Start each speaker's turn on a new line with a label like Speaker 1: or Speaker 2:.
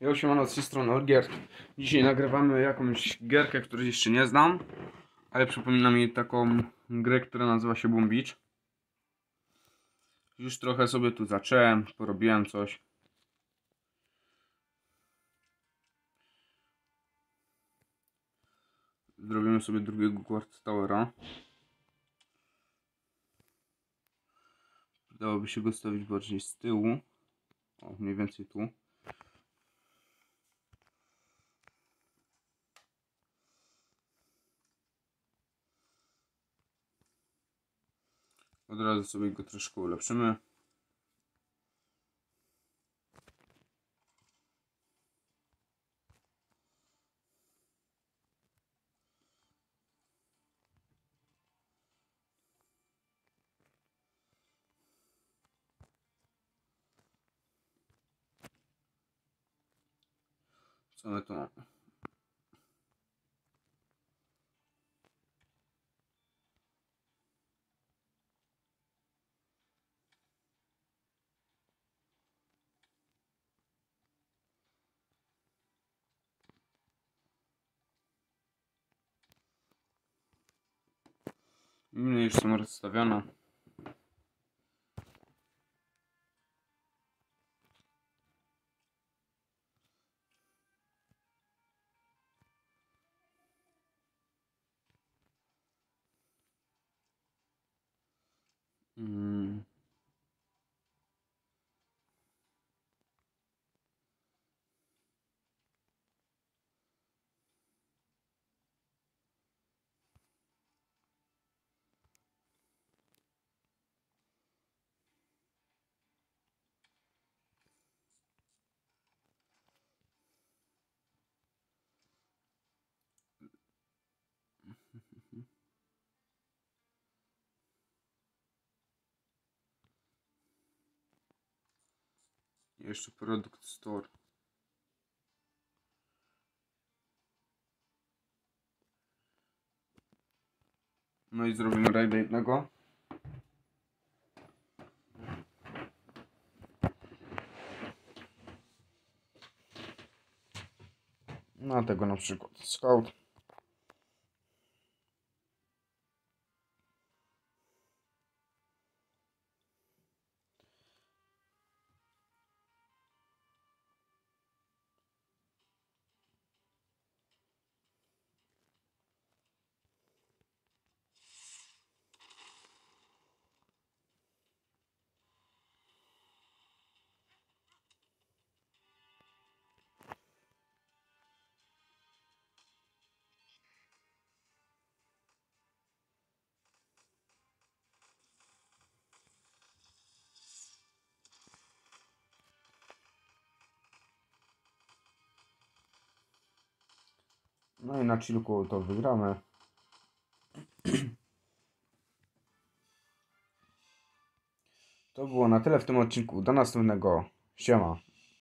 Speaker 1: Ja siemano z tej strony Olgier. Dzisiaj nagrywamy jakąś gierkę, której jeszcze nie znam, ale przypomina mi taką grę, która nazywa się Boom Beach. Już trochę sobie tu zacząłem, porobiłem coś. Zrobimy sobie drugiego Guard Towera. Dałoby się go stawić bardziej z tyłu. O, mniej więcej tu. Od razu sobie go troszkę ulepszymy. Co my tu mamy? Miny już są rozstawione. Mm. Jeszcze produkt store. No i zrobimy rajda jednego. Na tego na przykład scout. No i na chillku to wygramy. To było na tyle w tym odcinku. Do następnego. Siema.